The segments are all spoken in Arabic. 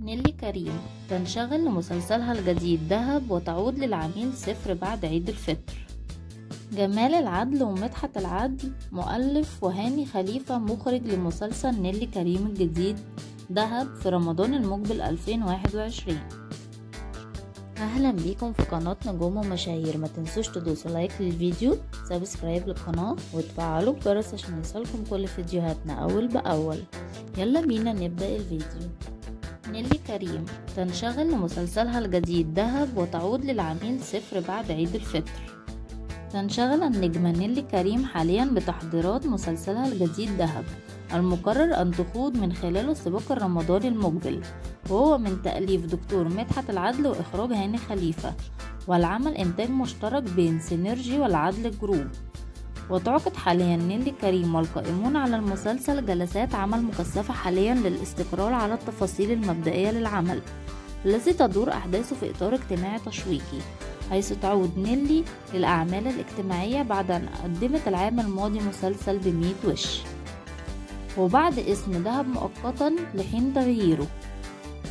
نيلي كريم تنشغل لمسلسلها الجديد دهب وتعود للعميل صفر بعد عيد الفطر. جمال العدل ومدحت العدل مؤلف وهاني خليفة مخرج لمسلسل نيلي كريم الجديد دهب في رمضان المقبل 2021 أهلا بيكم في قناة نجوم ومشاهير. ما تنسوش تدوسوا like للفيديو subscribe للقناة وتفعلوا الجرس عشان يوصلكم كل فيديوهاتنا أول بأول. يلا بينا نبدأ الفيديو. نيلي كريم. تنشغل لمسلسلها الجديد دهب وتعود للعميل صفر بعد عيد الفطر. تنشغل النجمة نيلي كريم حاليا بتحضيرات مسلسلها الجديد دهب. المقرر أن تخوض من خلاله السباق الرمضاني المقبل وهو من تأليف دكتور مدحت العدل وإخراج هاني خليفة. والعمل إنتاج مشترك بين سينرجي والعدل group. وتعقد حاليا نيلي كريم والقائمون على المسلسل جلسات عمل مكثفة حاليا للاستقرار على التفاصيل المبدئية للعمل الذي تدور أحداثه في إطار اجتماعي تشويقي حيث تعود نيلي للأعمال الاجتماعية بعد أن قدمت العام الماضي مسلسل بميت وش. وبعد اسم دهب مؤقتا لحين تغييره.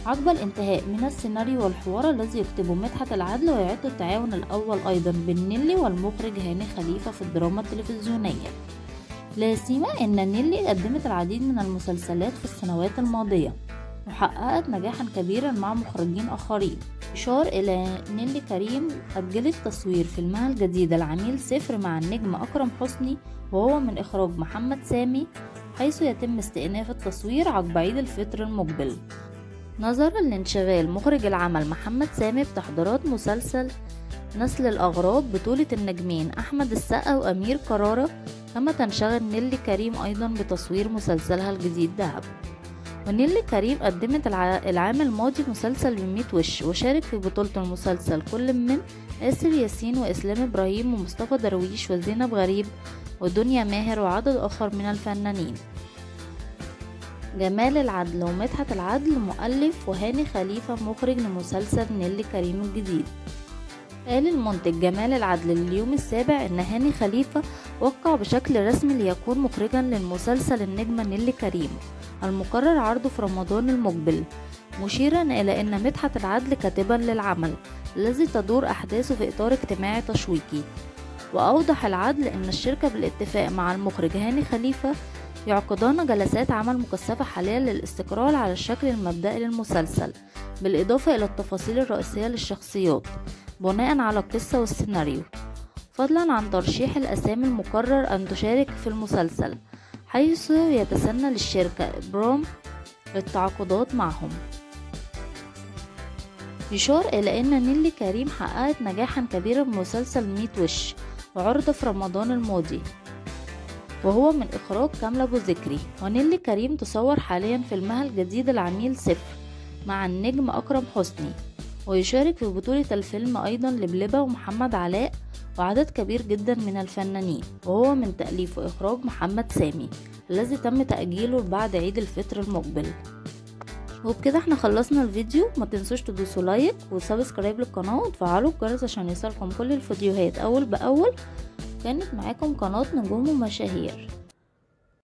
عقب الانتهاء من السيناريو والحوار الذي يكتبه مدحت العدل ويعد التعاون الأول أيضا بين نيلي والمخرج هاني خليفة في الدراما التلفزيونية. لا سيما أن نيلي قدمت العديد من المسلسلات في السنوات الماضية وحققت نجاحا كبيرا مع مخرجين آخرين. إشار إلى نيلي كريم أجلت تصوير فيلمها الجديد العميل صفر مع النجم أكرم حسني وهو من إخراج محمد سامي حيث يتم استئناف التصوير عقب عيد الفطر المقبل. نظرا لانشغال مخرج العمل محمد سامي بتحضيرات مسلسل نسل الأغراب بطولة النجمين أحمد السقا وأمير كرارة كما تنشغل نيلي كريم أيضا بتصوير مسلسلها الجديد دهب. ونيلي كريم قدمت العام الماضي مسلسل بميت وش وشارك في بطولة المسلسل كل من آسر ياسين وإسلام إبراهيم ومصطفى درويش وزينب غريب ودنيا ماهر وعدد آخر من الفنانين. جمال العدل ومدحت العدل مؤلف وهاني خليفة مخرج لمسلسل نيلي كريم الجديد. قال المنتج جمال العدل لليوم السابع إن هاني خليفة وقع بشكل رسمي ليكون مخرجا للمسلسل النجمة نيلي كريم المقرر عرضه في رمضان المقبل مشيرا إلى إن مدحت العدل كاتبا للعمل الذي تدور أحداثه في إطار اجتماعي تشويقي. وأوضح العدل إن الشركة بالاتفاق مع المخرج هاني خليفة يعقدان جلسات عمل مكثفة حاليا للاستقرار على الشكل المبدئي للمسلسل بالإضافة إلى التفاصيل الرئيسية للشخصيات بناء على القصة والسيناريو. فضلا عن ترشيح الأسامي المقرر أن تشارك في المسلسل حيث يتسنى للشركة إبرام للتعاقدات معهم. يشار إلى أن نيلي كريم حققت نجاحا كبيرا بمسلسل ميت وش وعرض في رمضان الماضي. وهو من إخراج كامل أبو ذكري. ونيلي كريم تصور حاليا فيلمها الجديد العميل صفر مع النجم أكرم حسني ويشارك في بطولة الفيلم أيضا لبلبة ومحمد علاء وعدد كبير جدا من الفنانين وهو من تأليف وإخراج محمد سامي الذي تم تأجيله بعد عيد الفطر المقبل. وبكده إحنا خلصنا الفيديو. ما تنسوش تدوسوا like و subscribe للقناة وتفعلوا الجرس عشان يوصلكم كل الفيديوهات أول بأول. كانت معاكم قناة نجوم ومشاهير.